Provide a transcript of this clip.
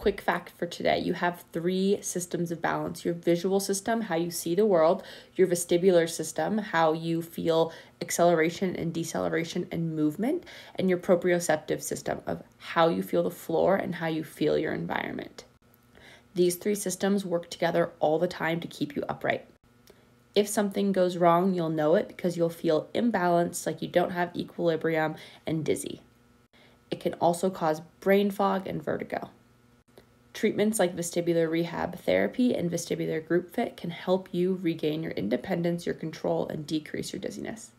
quick fact for today you have three systems of balance your visual system, how you see the world, your vestibular system, how you feel acceleration and deceleration and movement, and your proprioceptive system of how you feel the floor and how you feel your environment. These three systems work together all the time to keep you upright. If something goes wrong, you'll know it because you'll feel imbalanced, like you don't have equilibrium, and dizzy. It can also cause brain fog and vertigo. Treatments like vestibular rehab therapy and vestibular group fit can help you regain your independence, your control, and decrease your dizziness.